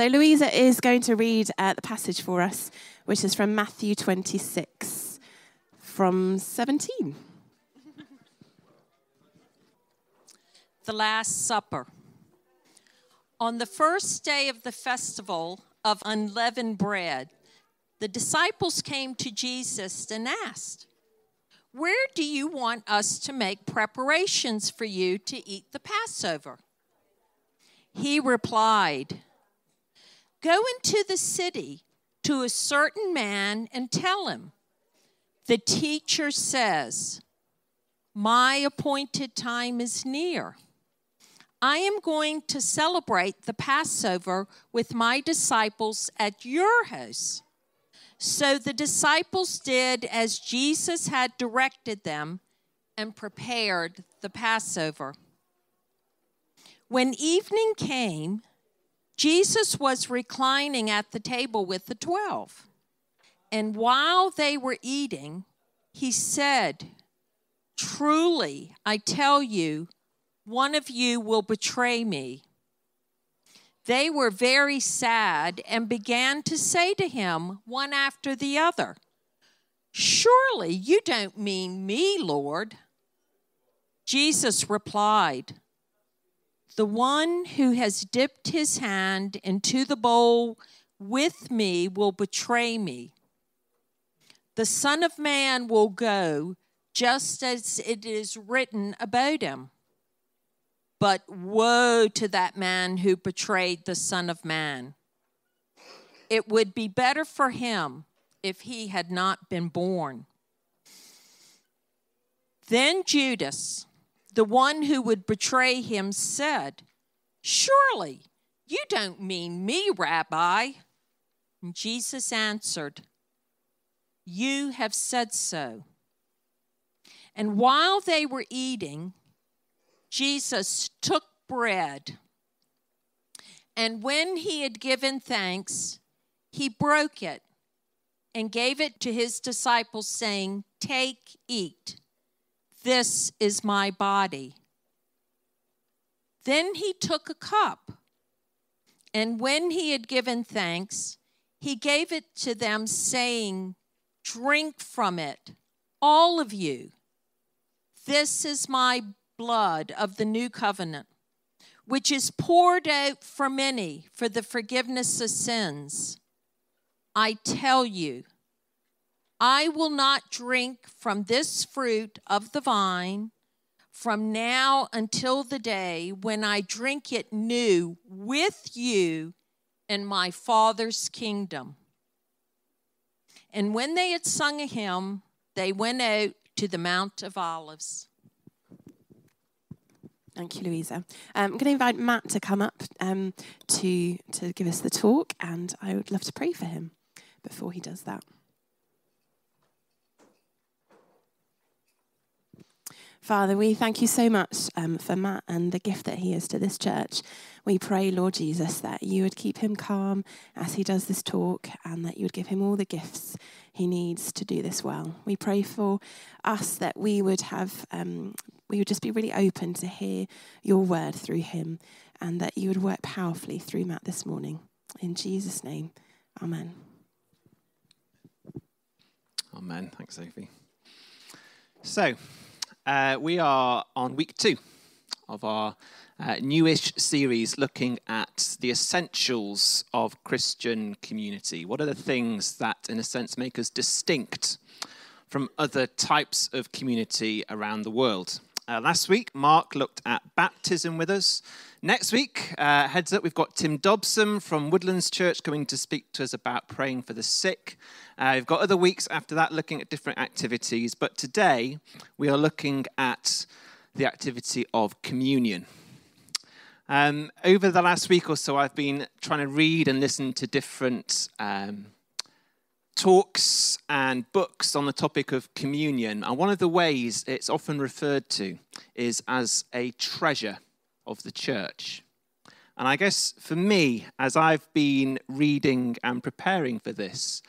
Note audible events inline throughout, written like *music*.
So, Louisa is going to read uh, the passage for us, which is from Matthew 26, from 17. *laughs* The Last Supper. On the first day of the festival of unleavened bread, the disciples came to Jesus and asked, Where do you want us to make preparations for you to eat the Passover? He replied, Go into the city to a certain man and tell him, The teacher says, My appointed time is near. I am going to celebrate the Passover with my disciples at your house. So the disciples did as Jesus had directed them and prepared the Passover. When evening came, Jesus was reclining at the table with the twelve. And while they were eating, he said, Truly, I tell you, one of you will betray me. They were very sad and began to say to him, one after the other, Surely you don't mean me, Lord. Jesus replied, the one who has dipped his hand into the bowl with me will betray me. The Son of Man will go just as it is written about him. But woe to that man who betrayed the Son of Man. It would be better for him if he had not been born. Then Judas, the one who would betray him said, Surely you don't mean me, Rabbi. And Jesus answered, You have said so. And while they were eating, Jesus took bread. And when he had given thanks, he broke it and gave it to his disciples, saying, Take, eat. This is my body. Then he took a cup, and when he had given thanks, he gave it to them, saying, Drink from it, all of you. This is my blood of the new covenant, which is poured out for many for the forgiveness of sins. I tell you, I will not drink from this fruit of the vine from now until the day when I drink it new with you in my Father's kingdom. And when they had sung a hymn, they went out to the Mount of Olives. Thank you, Louisa. Um, I'm going to invite Matt to come up um, to, to give us the talk, and I would love to pray for him before he does that. Father, we thank you so much um, for Matt and the gift that he is to this church. We pray, Lord Jesus, that you would keep him calm as he does this talk and that you would give him all the gifts he needs to do this well. We pray for us that we would have, um, we would just be really open to hear your word through him and that you would work powerfully through Matt this morning. In Jesus' name, amen. Amen. Thanks, Sophie. So, uh, we are on week two of our uh, newish series looking at the essentials of Christian community. What are the things that, in a sense, make us distinct from other types of community around the world? Uh, last week, Mark looked at baptism with us. Next week, uh, heads up, we've got Tim Dobson from Woodlands Church coming to speak to us about praying for the sick. Uh, we've got other weeks after that looking at different activities, but today we are looking at the activity of communion. Um, over the last week or so, I've been trying to read and listen to different um, talks and books on the topic of communion. And one of the ways it's often referred to is as a treasure of the church. And I guess for me, as I've been reading and preparing for this,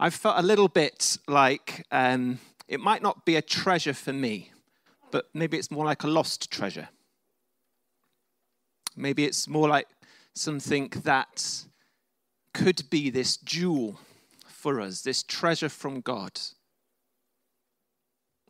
I've felt a little bit like um, it might not be a treasure for me, but maybe it's more like a lost treasure. Maybe it's more like something that could be this jewel for us, this treasure from God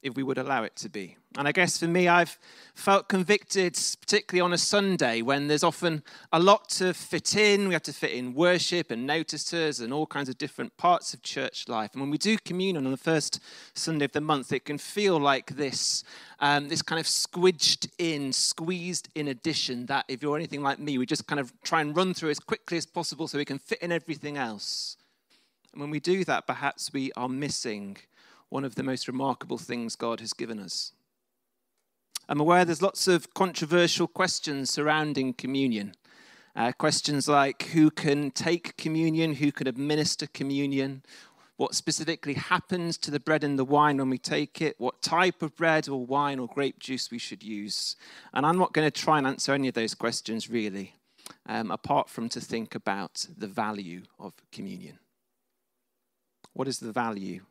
if we would allow it to be. And I guess for me, I've felt convicted, particularly on a Sunday when there's often a lot to fit in. We have to fit in worship and notices and all kinds of different parts of church life. And when we do communion on the first Sunday of the month, it can feel like this, um, this kind of squidged in, squeezed in addition that if you're anything like me, we just kind of try and run through as quickly as possible so we can fit in everything else. And when we do that, perhaps we are missing one of the most remarkable things God has given us. I'm aware there's lots of controversial questions surrounding communion. Uh, questions like who can take communion, who can administer communion, what specifically happens to the bread and the wine when we take it, what type of bread or wine or grape juice we should use. And I'm not going to try and answer any of those questions really, um, apart from to think about the value of communion. What is the value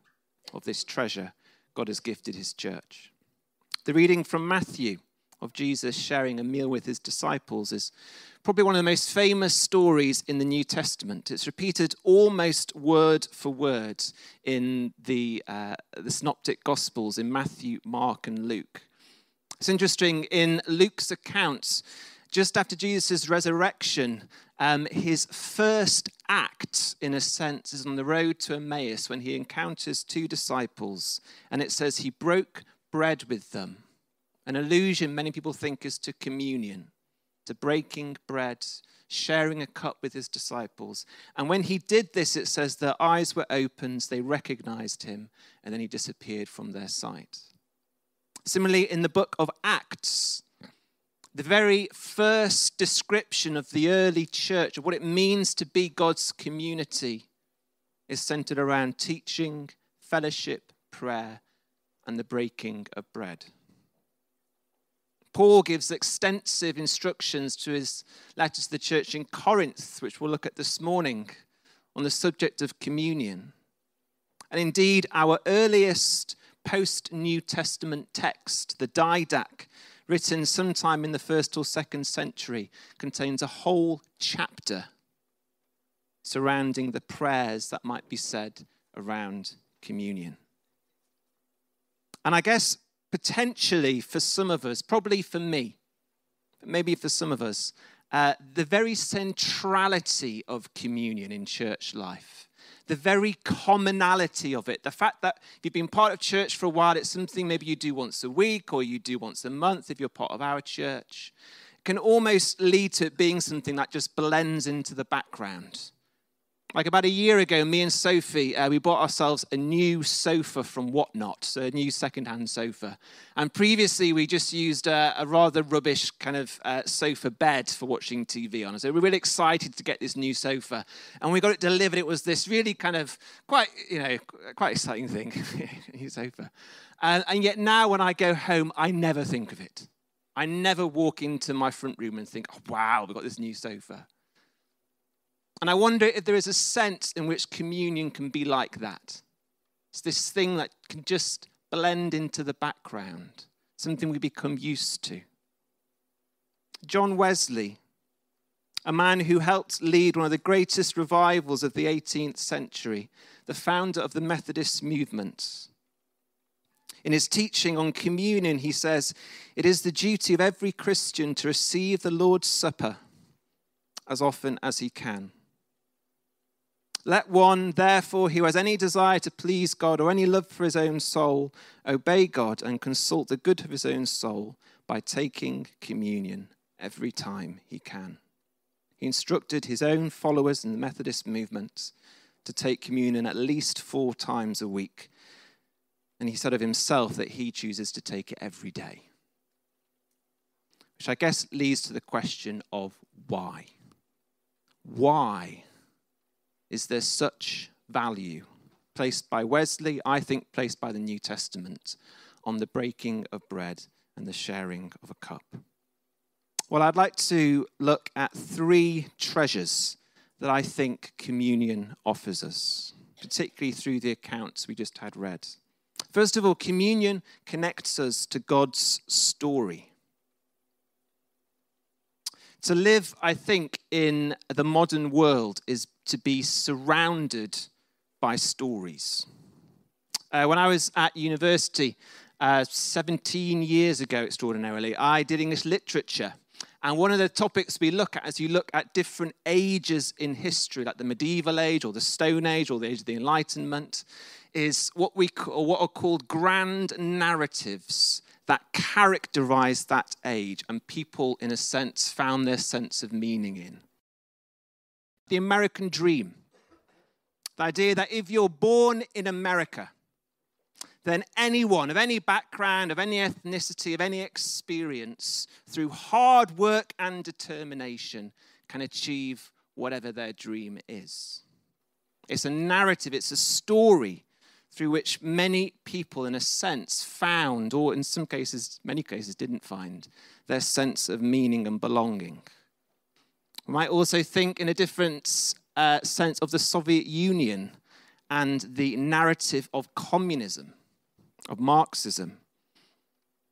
of this treasure God has gifted his church. The reading from Matthew of Jesus sharing a meal with his disciples is probably one of the most famous stories in the New Testament. It's repeated almost word for word in the, uh, the Synoptic Gospels in Matthew, Mark, and Luke. It's interesting, in Luke's accounts, just after Jesus' resurrection, um, his first act, in a sense, is on the road to Emmaus when he encounters two disciples. And it says he broke bread with them. An allusion many people think is to communion, to breaking bread, sharing a cup with his disciples. And when he did this, it says their eyes were opened, they recognized him, and then he disappeared from their sight. Similarly, in the book of Acts, the very first description of the early church, of what it means to be God's community, is centered around teaching, fellowship, prayer, and the breaking of bread. Paul gives extensive instructions to his letter to the church in Corinth, which we'll look at this morning, on the subject of communion. And indeed, our earliest post New Testament text, the Didache, written sometime in the first or second century, contains a whole chapter surrounding the prayers that might be said around communion. And I guess potentially for some of us, probably for me, maybe for some of us, uh, the very centrality of communion in church life the very commonality of it. The fact that if you've been part of church for a while, it's something maybe you do once a week or you do once a month if you're part of our church, can almost lead to it being something that just blends into the background. Like about a year ago, me and Sophie, uh, we bought ourselves a new sofa from Whatnot, so a new second-hand sofa. And previously, we just used a, a rather rubbish kind of uh, sofa bed for watching TV on. So we were really excited to get this new sofa. And we got it delivered. It was this really kind of quite, you know, quite exciting thing, *laughs* new sofa. And, and yet now, when I go home, I never think of it. I never walk into my front room and think, oh, wow, we've got this new sofa. And I wonder if there is a sense in which communion can be like that. It's this thing that can just blend into the background, something we become used to. John Wesley, a man who helped lead one of the greatest revivals of the 18th century, the founder of the Methodist movement. In his teaching on communion, he says, It is the duty of every Christian to receive the Lord's Supper as often as he can. Let one, therefore, who has any desire to please God or any love for his own soul, obey God and consult the good of his own soul by taking communion every time he can. He instructed his own followers in the Methodist movement to take communion at least four times a week. And he said of himself that he chooses to take it every day. Which I guess leads to the question of why. Why is there such value placed by Wesley, I think placed by the New Testament, on the breaking of bread and the sharing of a cup? Well, I'd like to look at three treasures that I think communion offers us, particularly through the accounts we just had read. First of all, communion connects us to God's story. To live, I think, in the modern world is to be surrounded by stories. Uh, when I was at university uh, 17 years ago, extraordinarily, I did English literature. And one of the topics we look at as you look at different ages in history, like the medieval age or the Stone Age or the age of the Enlightenment, is what, we call, what are called grand narratives that characterize that age and people, in a sense, found their sense of meaning in. The American dream. The idea that if you're born in America, then anyone of any background, of any ethnicity, of any experience, through hard work and determination, can achieve whatever their dream is. It's a narrative, it's a story through which many people, in a sense, found, or in some cases, many cases, didn't find, their sense of meaning and belonging. We might also think in a different uh, sense of the Soviet Union and the narrative of communism, of Marxism.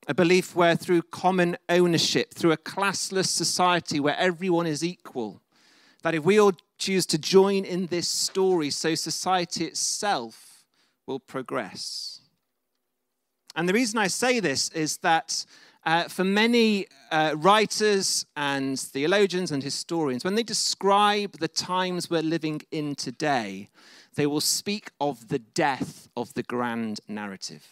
A belief where, through common ownership, through a classless society where everyone is equal, that if we all choose to join in this story, so society itself will progress. And the reason I say this is that uh, for many uh, writers and theologians and historians, when they describe the times we're living in today, they will speak of the death of the grand narrative.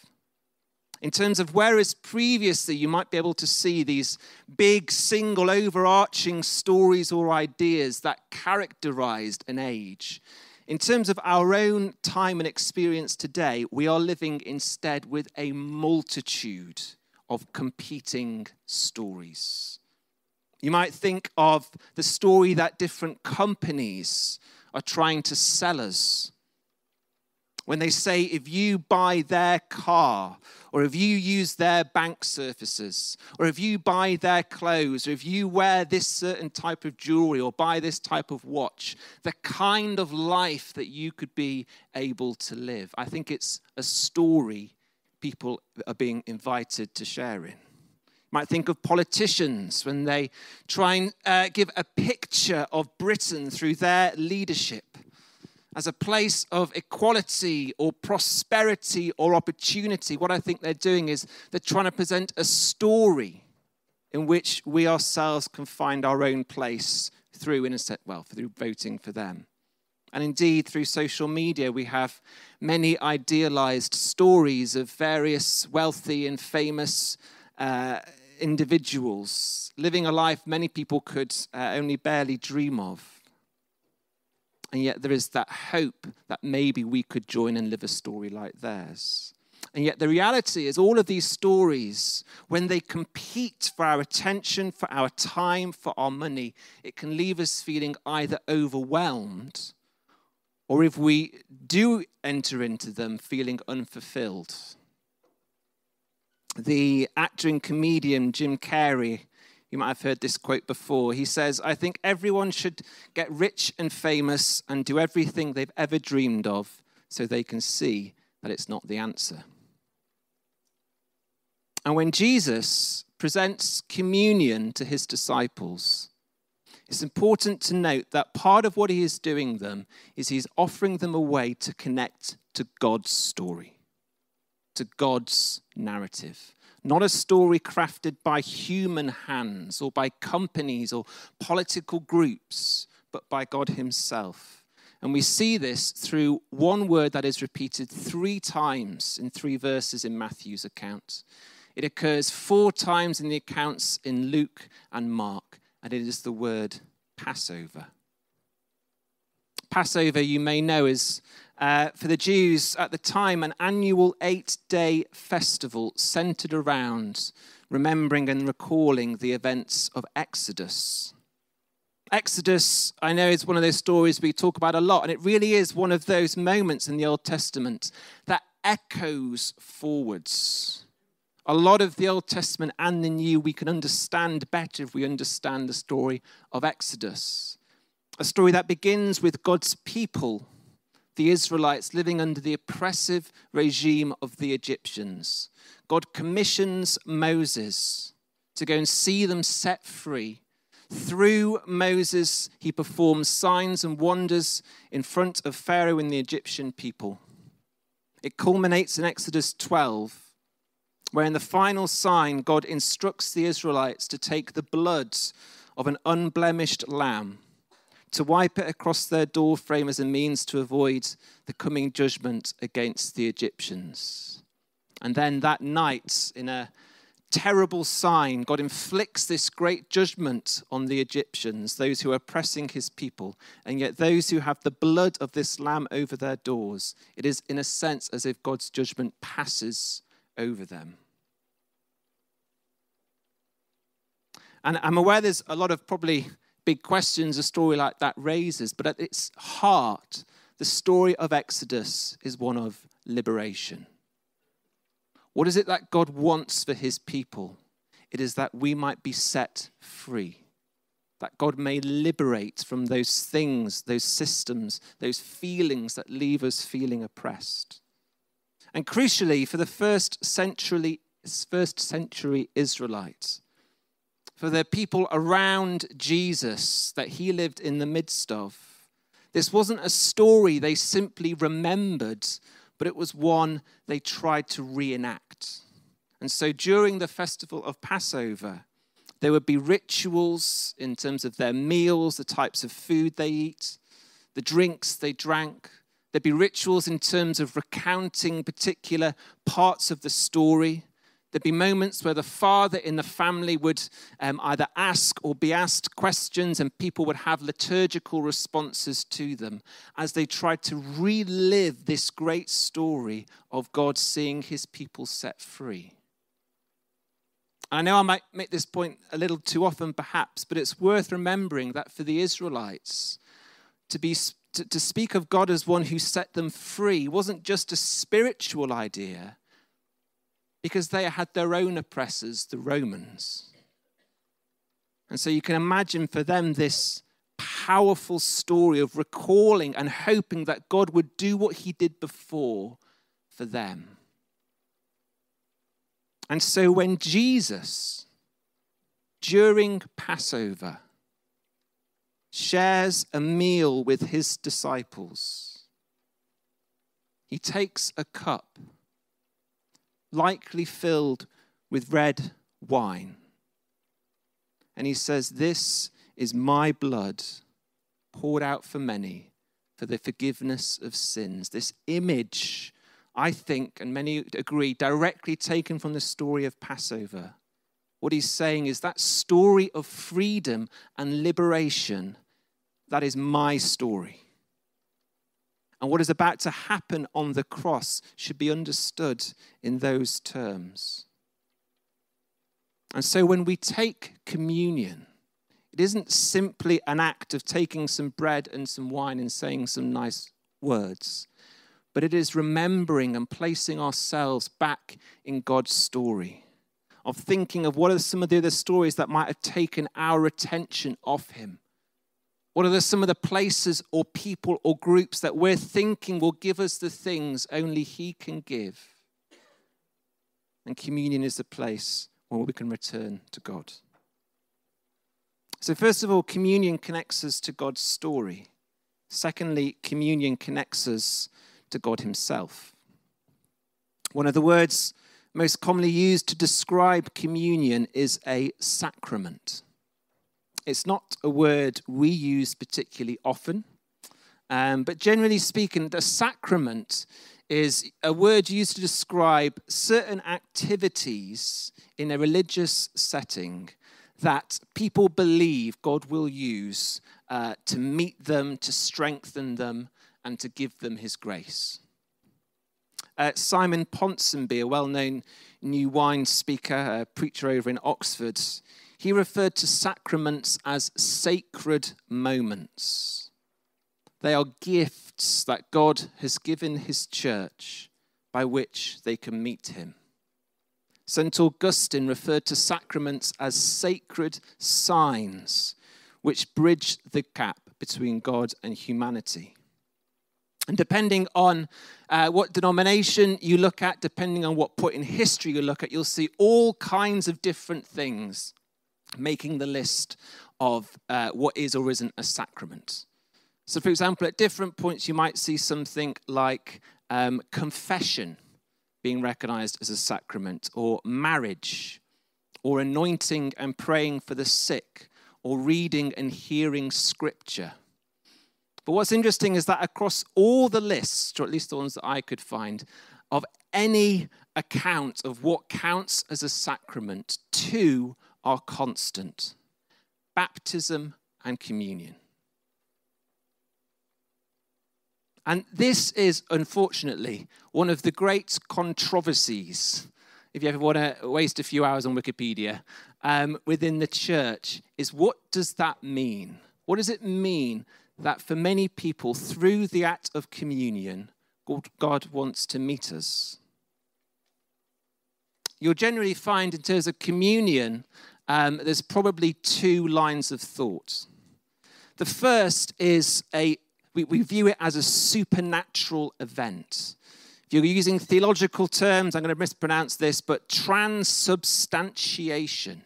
In terms of whereas previously you might be able to see these big, single, overarching stories or ideas that characterized an age, in terms of our own time and experience today, we are living instead with a multitude of competing stories. You might think of the story that different companies are trying to sell us when they say if you buy their car, or if you use their bank services, or if you buy their clothes, or if you wear this certain type of jewelry, or buy this type of watch, the kind of life that you could be able to live. I think it's a story people are being invited to share in might think of politicians when they try and uh, give a picture of Britain through their leadership as a place of equality or prosperity or opportunity, what I think they're doing is they're trying to present a story in which we ourselves can find our own place through, in a set, well, through voting for them. And indeed, through social media, we have many idealized stories of various wealthy and famous uh, individuals living a life many people could uh, only barely dream of. And yet there is that hope that maybe we could join and live a story like theirs. And yet the reality is, all of these stories, when they compete for our attention, for our time, for our money, it can leave us feeling either overwhelmed or if we do enter into them, feeling unfulfilled. The actor and comedian Jim Carrey you might have heard this quote before. He says, I think everyone should get rich and famous and do everything they've ever dreamed of so they can see that it's not the answer. And when Jesus presents communion to his disciples, it's important to note that part of what he is doing them is he's offering them a way to connect to God's story, to God's narrative not a story crafted by human hands or by companies or political groups, but by God Himself. And we see this through one word that is repeated three times in three verses in Matthew's account. It occurs four times in the accounts in Luke and Mark, and it is the word Passover. Passover, you may know, is uh, for the Jews at the time an annual eight day festival centered around remembering and recalling the events of Exodus. Exodus, I know, is one of those stories we talk about a lot, and it really is one of those moments in the Old Testament that echoes forwards. A lot of the Old Testament and the New we can understand better if we understand the story of Exodus. A story that begins with God's people the Israelites living under the oppressive regime of the Egyptians. God commissions Moses to go and see them set free Through Moses, he performs signs and wonders in front of Pharaoh and the Egyptian people. It culminates in Exodus 12, where in the final sign, God instructs the Israelites to take the blood of an unblemished lamb, to wipe it across their doorframe as a means to avoid the coming judgment against the Egyptians. And then that night, in a terrible sign, God inflicts this great judgment on the Egyptians, those who are oppressing his people. And yet, those who have the blood of this lamb over their doors, it is in a sense as if God's judgment passes over them. And I'm aware there's a lot of probably big questions a story like that raises, but at its heart, the story of Exodus is one of liberation. What is it that God wants for his people? It is that we might be set free, that God may liberate from those things, those systems, those feelings that leave us feeling oppressed. And crucially, for the first century, first century Israelites, for the people around Jesus that he lived in the midst of. This wasn't a story they simply remembered, but it was one they tried to reenact. And so during the festival of Passover, there would be rituals in terms of their meals, the types of food they eat, the drinks they drank. There'd be rituals in terms of recounting particular parts of the story. There'd be moments where the father in the family would um, either ask or be asked questions, and people would have liturgical responses to them as they tried to relive this great story of God seeing his people set free. I know I might make this point a little too often, perhaps, but it's worth remembering that for the Israelites, to, be, to, to speak of God as one who set them free wasn't just a spiritual idea because they had their own oppressors, the Romans. And so you can imagine for them this powerful story of recalling and hoping that God would do what he did before for them. And so when Jesus, during Passover, shares a meal with his disciples, he takes a cup likely filled with red wine. And he says, This is my blood poured out for many for the forgiveness of sins. This image, I think, and many agree, directly taken from the story of Passover. What he's saying is that story of freedom and liberation, that is my story. And what is about to happen on the cross should be understood in those terms. And so when we take communion, it isn't simply an act of taking some bread and some wine and saying some nice words, but it is remembering and placing ourselves back in God's story, of thinking of what are some of the other stories that might have taken our attention off Him what are the, some of the places or people or groups that we're thinking will give us the things only He can give? And communion is the place where we can return to God. So, first of all, communion connects us to God's story. Secondly, communion connects us to God Himself. One of the words most commonly used to describe communion is a sacrament. It's not a word we use particularly often, um, but generally speaking, the sacrament is a word used to describe certain activities in a religious setting that people believe God will use uh, to meet them, to strengthen them, and to give them his grace. Uh, Simon Ponsonby, a well known new wine speaker, a preacher over in Oxford, he referred to sacraments as sacred moments. They are gifts that God has given his church by which they can meet him. St. Augustine referred to sacraments as sacred signs which bridge the gap between God and humanity. And depending on uh, what denomination you look at, depending on what point in history you look at, you'll see all kinds of different things making the list of uh, what is or isn't a sacrament. So, for example, at different points, you might see something like um, confession being recognized as a sacrament, or marriage, or anointing and praying for the sick, or reading and hearing scripture. But what's interesting is that across all the lists, or at least the ones that I could find, of any account of what counts as a sacrament, two are constant baptism and communion. And this is, unfortunately, one of the great controversies, if you ever want to waste a few hours on Wikipedia, um, within the church, is what does that mean? What does it mean that for many people, through the act of communion, God wants to meet us? You'll generally find, in terms of communion, um, there's probably two lines of thought. The first is a we, we view it as a supernatural event. If you're using theological terms, I'm going to mispronounce this, but transubstantiation.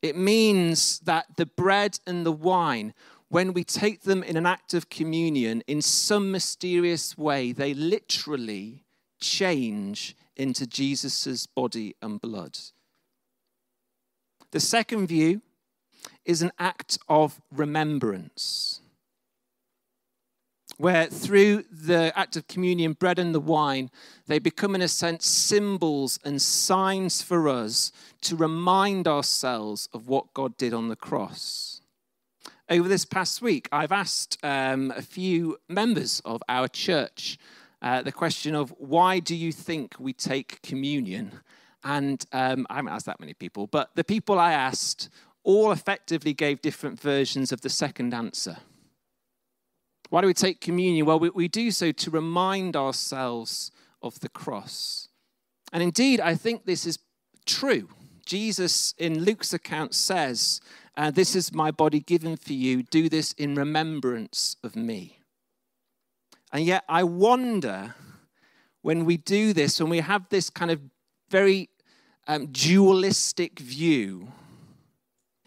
It means that the bread and the wine, when we take them in an act of communion, in some mysterious way, they literally change into Jesus' body and blood. The second view is an act of remembrance where through the act of communion, bread and the wine, they become, in a sense, symbols and signs for us to remind ourselves of what God did on the cross. Over this past week, I've asked um, a few members of our church uh, the question of why do you think we take communion? And um, I haven't asked that many people, but the people I asked all effectively gave different versions of the second answer. Why do we take communion? Well, we, we do so to remind ourselves of the cross. And indeed, I think this is true. Jesus, in Luke's account, says, uh, This is my body given for you. Do this in remembrance of me. And yet, I wonder when we do this, when we have this kind of very um, dualistic view,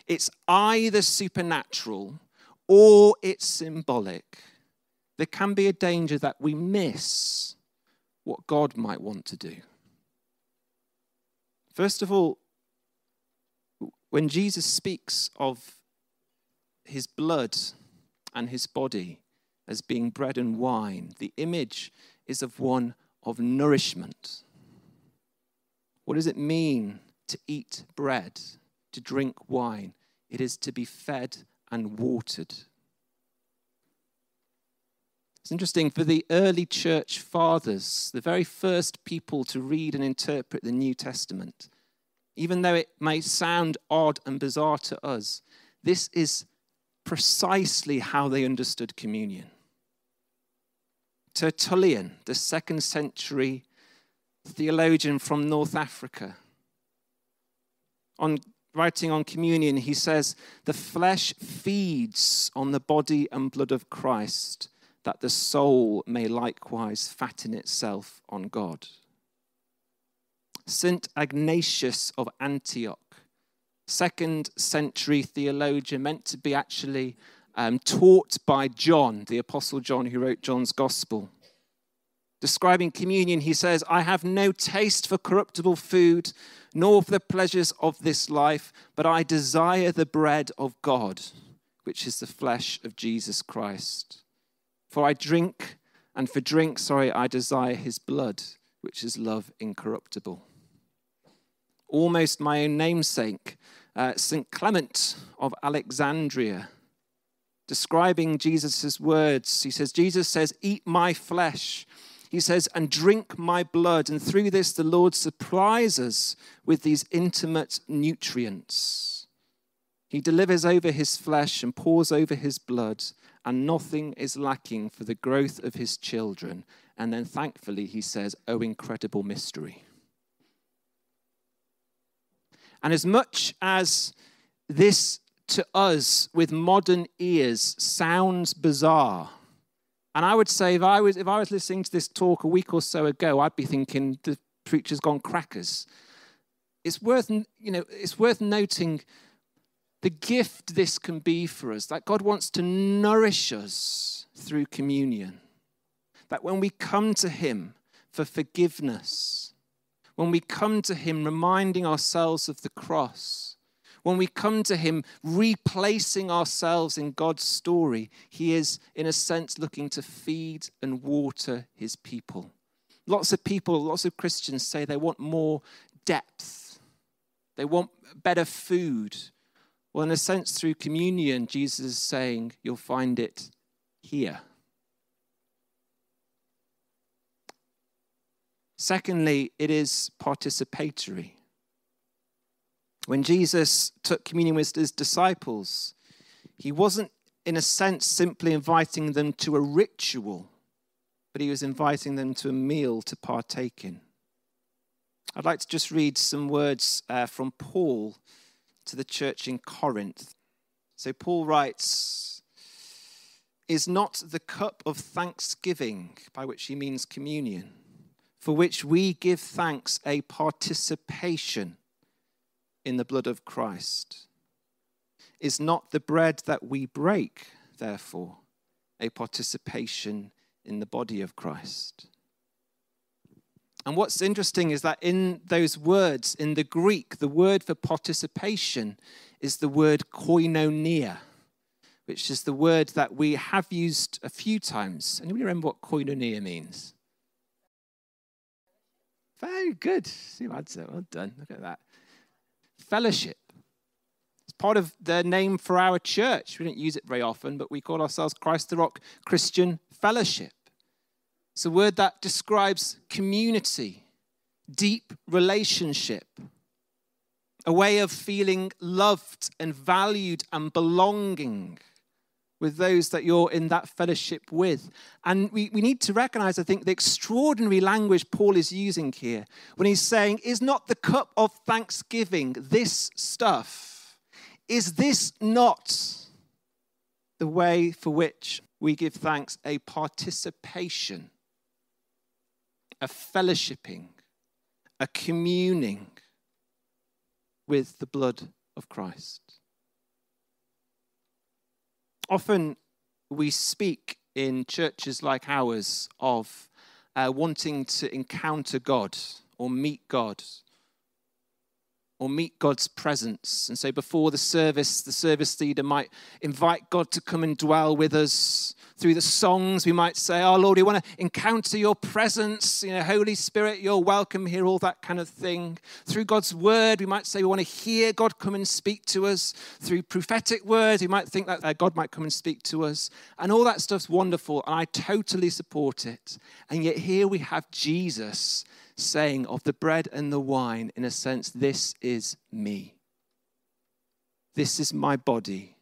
it's either supernatural or it's symbolic there can be a danger that we miss what God might want to do. First of all, when Jesus speaks of his blood and his body as being bread and wine, the image is of one of nourishment. What does it mean to eat bread, to drink wine? It is to be fed and watered. It's interesting for the early church fathers, the very first people to read and interpret the New Testament, even though it may sound odd and bizarre to us, this is precisely how they understood communion. Tertullian, the second century theologian from North Africa, on writing on communion, he says, The flesh feeds on the body and blood of Christ that the soul may likewise fatten itself on God. St. Ignatius of Antioch, second century theologian, meant to be actually um, taught by John, the Apostle John, who wrote John's Gospel. Describing communion, he says, I have no taste for corruptible food, nor for the pleasures of this life, but I desire the bread of God, which is the flesh of Jesus Christ. For I drink, and for drink, sorry, I desire his blood, which is love incorruptible. Almost my own namesake, uh, St. Clement of Alexandria, describing Jesus' words, he says, Jesus says, Eat my flesh. He says, and drink my blood. And through this, the Lord supplies us with these intimate nutrients. He delivers over his flesh and pours over his blood and nothing is lacking for the growth of his children. And then thankfully, he says, Oh, incredible mystery. And as much as this to us with modern ears sounds bizarre, and I would say if I was if I was listening to this talk a week or so ago, I'd be thinking the preacher's gone crackers. It's worth you know it's worth noting the gift this can be for us, that God wants to nourish us through communion. That when we come to Him for forgiveness, when we come to Him reminding ourselves of the cross, when we come to Him replacing ourselves in God's story, He is, in a sense, looking to feed and water His people. Lots of people, lots of Christians say they want more depth, they want better food. Well, in a sense, through communion, Jesus is saying you'll find it here. Secondly, it is participatory. When Jesus took communion with his disciples, he wasn't, in a sense, simply inviting them to a ritual, but he was inviting them to a meal to partake in. I'd like to just read some words uh, from Paul to the church in Corinth. So Paul writes, Is not the cup of thanksgiving, by which he means communion, for which we give thanks a participation in the blood of Christ? Is not the bread that we break, therefore, a participation in the body of Christ? And what's interesting is that in those words, in the Greek, the word for participation is the word koinonia, which is the word that we have used a few times. Anybody remember what koinonia means? Very good. See. Well done. Look at that. Fellowship. It's part of the name for our church. We don't use it very often, but we call ourselves Christ the Rock Christian Fellowship. It's a word that describes community, deep relationship, a way of feeling loved and valued and belonging with those that you're in that fellowship with. And we, we need to recognize, I think, the extraordinary language Paul is using here when he's saying, Is not the cup of thanksgiving this stuff? Is this not the way for which we give thanks a participation a fellowshipping, a communing with the blood of Christ. Often we speak in churches like ours of uh, wanting to encounter God or meet God or meet God's presence. And so before the service, the service leader might invite God to come and dwell with us. Through the songs, we might say, Oh Lord, we want to encounter your presence. You know, Holy Spirit, you're welcome here, all that kind of thing. Through God's word, we might say we want to hear God come and speak to us. Through prophetic words, we might think that God might come and speak to us. And all that stuff's wonderful, and I totally support it. And yet here we have Jesus saying of the bread and the wine, in a sense, this is me. This is my body.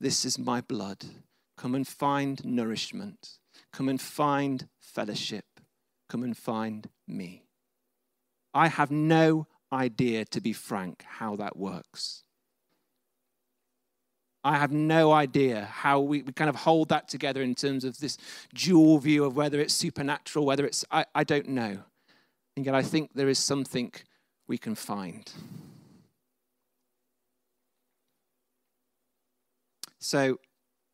This is my blood. Come and find nourishment. Come and find fellowship. Come and find me. I have no idea, to be frank, how that works. I have no idea how we, we kind of hold that together in terms of this dual view of whether it's supernatural, whether it's, I, I don't know. And yet I think there is something we can find. So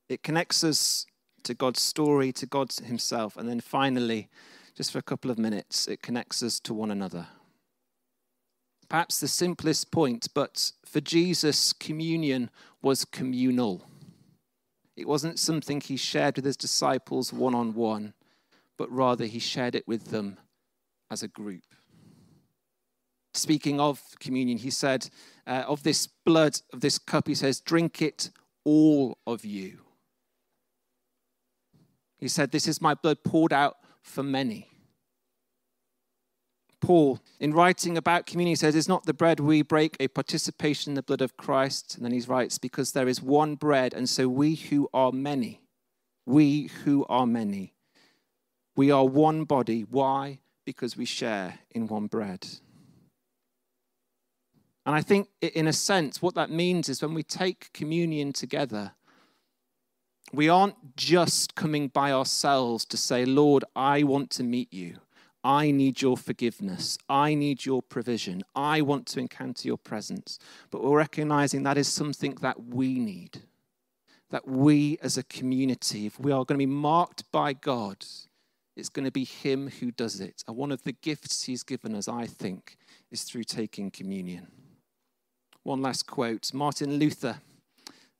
it connects us to God's story, to God Himself, and then finally, just for a couple of minutes, it connects us to one another. Perhaps the simplest point, but for Jesus, communion was communal. It wasn't something he shared with his disciples one on one, but rather he shared it with them as a group. Speaking of communion, he said, uh, Of this blood, of this cup, he says, Drink it, all of you. He said, This is my blood poured out for many. Paul, in writing about communion, says, It's not the bread we break, a participation in the blood of Christ. And then he writes, Because there is one bread, and so we who are many, we who are many, we are one body. Why? Because we share in one bread. And I think, in a sense, what that means is when we take communion together, we aren't just coming by ourselves to say, Lord, I want to meet you. I need your forgiveness. I need your provision. I want to encounter your presence. But we're recognizing that is something that we need. That we as a community, if we are going to be marked by God, it's going to be Him who does it. And one of the gifts He's given us, I think, is through taking communion. One last quote Martin Luther,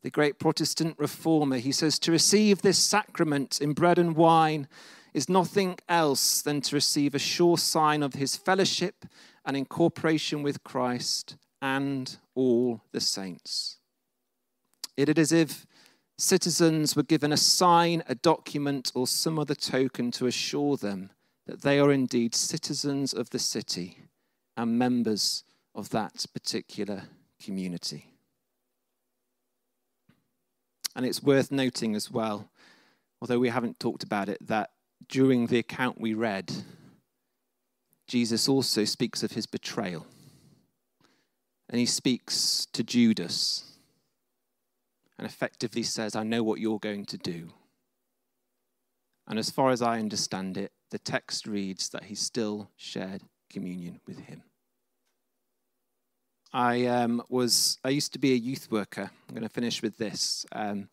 the great Protestant reformer, he says, To receive this sacrament in bread and wine is nothing else than to receive a sure sign of his fellowship and incorporation with Christ and all the saints. It is as if citizens were given a sign, a document, or some other token to assure them that they are indeed citizens of the city and members of that particular community. And it's worth noting as well, although we haven't talked about it, that during the account we read, Jesus also speaks of his betrayal. And he speaks to Judas and effectively says, I know what you're going to do. And as far as I understand it, the text reads that he still shared communion with him. I um, was I used to be a youth worker. I'm going to finish with this um,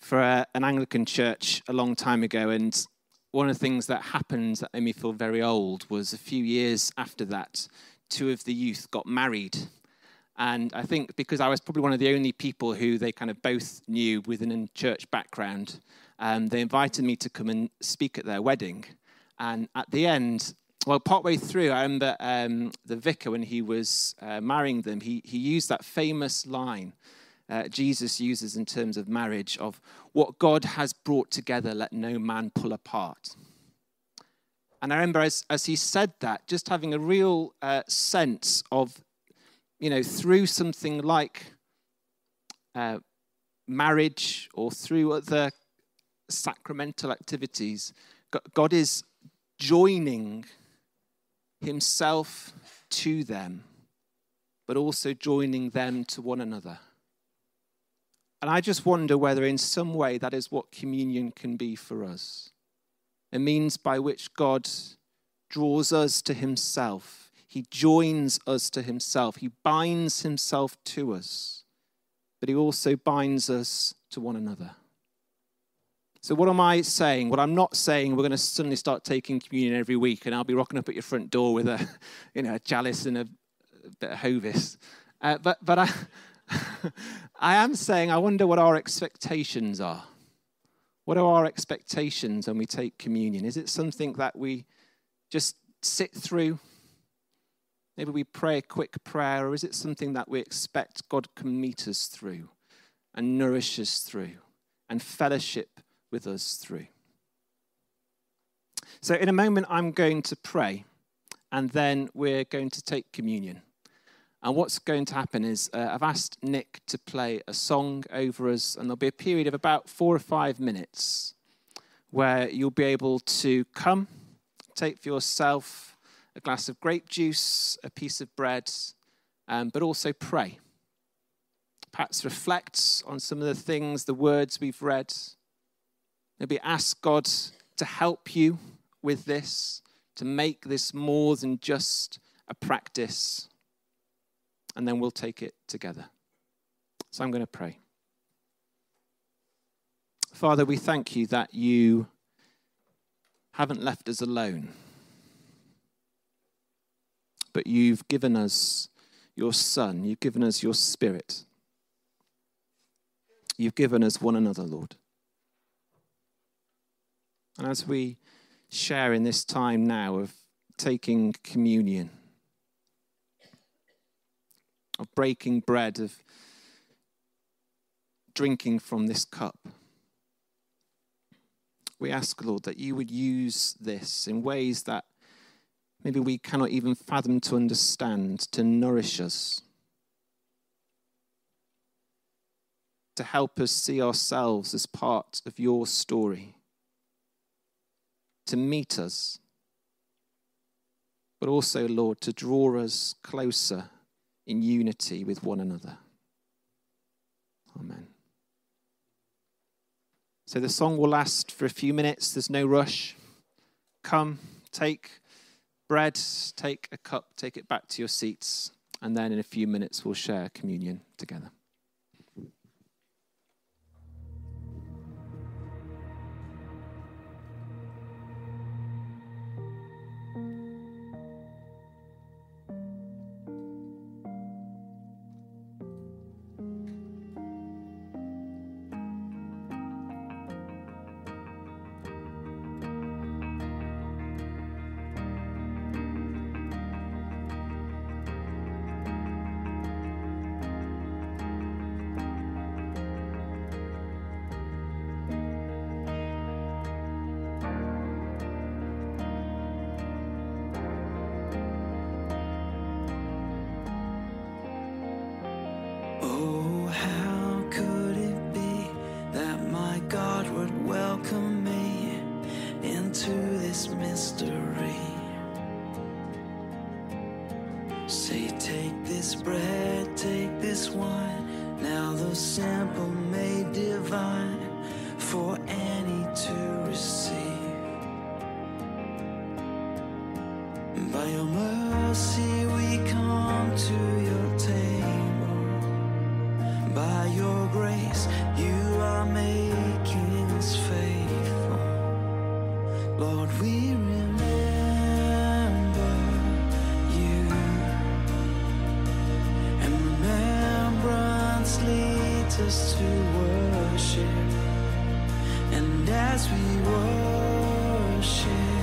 for a, an Anglican church a long time ago, and one of the things that happened that made me feel very old was a few years after that, two of the youth got married. And I think because I was probably one of the only people who they kind of both knew within a church background, um, they invited me to come and speak at their wedding. And at the end, well, partway through, I remember um, the vicar, when he was uh, marrying them, he, he used that famous line uh, Jesus uses in terms of marriage of what God has brought together, let no man pull apart. And I remember as, as he said that, just having a real uh, sense of, you know, through something like uh, marriage or through other sacramental activities, God is joining himself to them, but also joining them to one another. And I just wonder whether, in some way, that is what communion can be for us a means by which God draws us to Himself. He joins us to Himself. He binds Himself to us, but He also binds us to one another. So, what am I saying? What I'm not saying, we're going to suddenly start taking communion every week, and I'll be rocking up at your front door with a, *laughs* you know, a chalice and a, a bit of hovis. Uh, but, but I, *laughs* I am saying, I wonder what our expectations are. What are our expectations when we take communion? Is it something that we just sit through? Maybe we pray a quick prayer, or is it something that we expect God can meet us through and nourish us through and fellowship with us through? So, in a moment, I'm going to pray, and then we're going to take communion. And what's going to happen is uh, I've asked Nick to play a song over us, and there'll be a period of about four or five minutes where you'll be able to come, take for yourself a glass of grape juice, a piece of bread, um, but also pray. Perhaps reflect on some of the things, the words we've read. Maybe ask God to help you with this, to make this more than just a practice and then we'll take it together. So I'm going to pray. Father, we thank you that you haven't left us alone, but you've given us your Son, you've given us your Spirit, you've given us one another, Lord. And as we share in this time now of taking communion, of breaking bread, of drinking from this cup. We ask, Lord, that you would use this in ways that maybe we cannot even fathom to understand, to nourish us, to help us see ourselves as part of your story, to meet us, but also, Lord, to draw us closer in unity with one another. Amen. So the song will last for a few minutes. There's no rush. Come, take bread, take a cup, take it back to your seats, and then in a few minutes we'll share communion together. us to worship, and as we worship.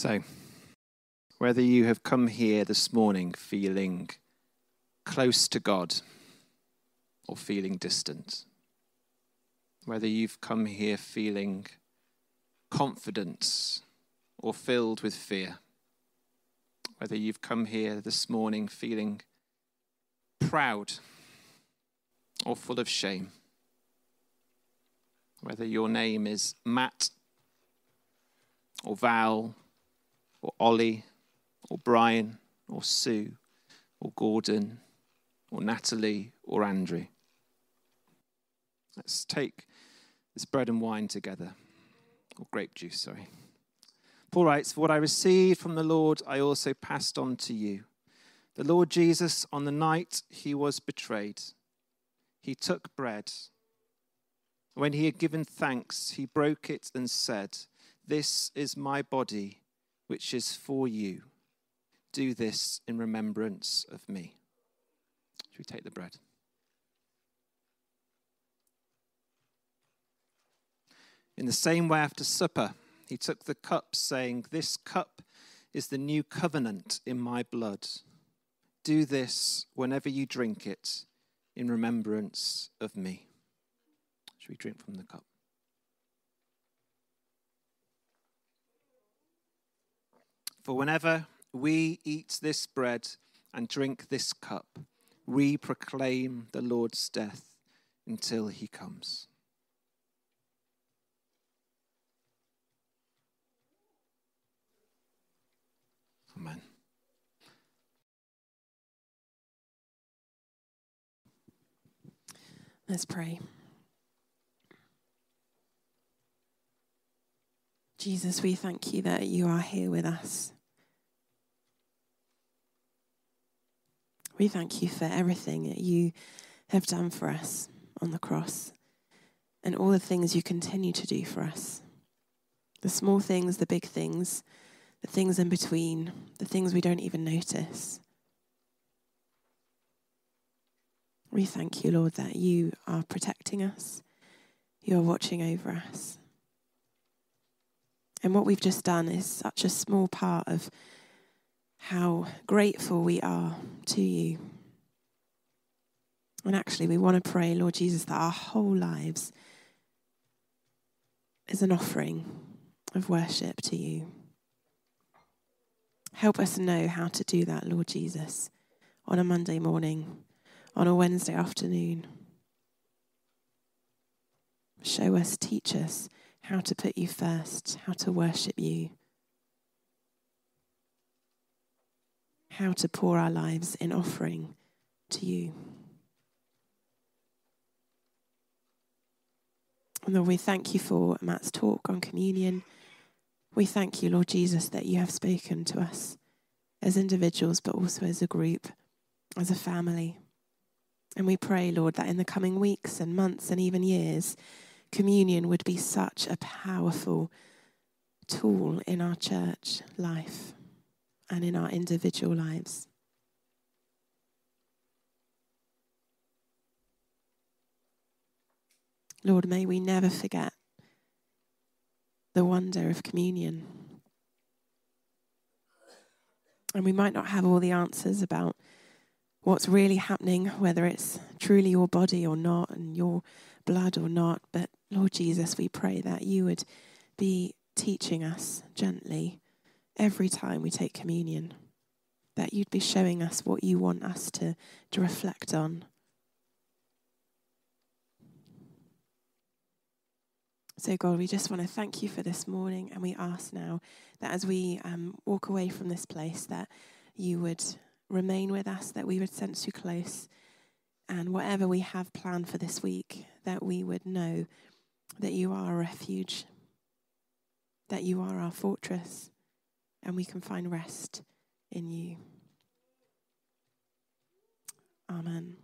So, whether you have come here this morning feeling close to God or feeling distant, whether you've come here feeling confident or filled with fear, whether you've come here this morning feeling proud or full of shame, whether your name is Matt or Val or Ollie or Brian or Sue or Gordon or Natalie or Andrew. Let's take this bread and wine together, or grape juice, sorry. Paul writes, For what I received from the Lord, I also passed on to you. The Lord Jesus, on the night he was betrayed, he took bread. When he had given thanks, he broke it and said, This is my body, which is for you. Do this in remembrance of me. Should we take the bread? In the same way, after supper, he took the cup, saying, This cup is the new covenant in my blood. Do this whenever you drink it in remembrance of me. Should we drink from the cup? For whenever we eat this bread and drink this cup, we proclaim the Lord's death until he comes. Amen. Let's pray. Jesus, we thank you that you are here with us. We thank you for everything that you have done for us on the cross and all the things you continue to do for us. The small things, the big things, the things in between, the things we don't even notice. We thank you, Lord, that you are protecting us, you are watching over us. And what we've just done is such a small part of how grateful we are to you. And actually, we want to pray, Lord Jesus, that our whole lives is an offering of worship to you. Help us know how to do that, Lord Jesus, on a Monday morning, on a Wednesday afternoon. Show us, teach us how to put you first, how to worship you, how to pour our lives in offering to you. And Lord, we thank you for Matt's talk on communion. We thank you, Lord Jesus, that you have spoken to us as individuals, but also as a group, as a family. And we pray, Lord, that in the coming weeks and months and even years, communion would be such a powerful tool in our church life and in our individual lives. Lord, may we never forget the wonder of communion. And we might not have all the answers about what's really happening, whether it's truly your body or not, and your blood or not. But Lord Jesus, we pray that you would be teaching us gently every time we take communion, that you'd be showing us what you want us to, to reflect on. So, God, we just want to thank you for this morning, and we ask now that as we um, walk away from this place, that you would remain with us, that we would sense you close, and whatever we have planned for this week, that we would know that you are a refuge, that you are our fortress, and we can find rest in you. Amen.